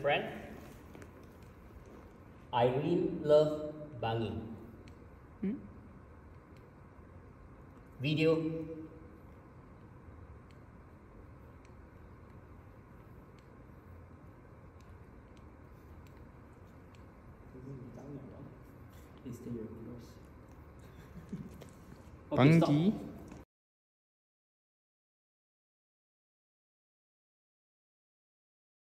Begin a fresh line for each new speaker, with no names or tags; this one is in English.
friend. I really love Bangi.
Hmm?
Video.
Bangi.
Okay,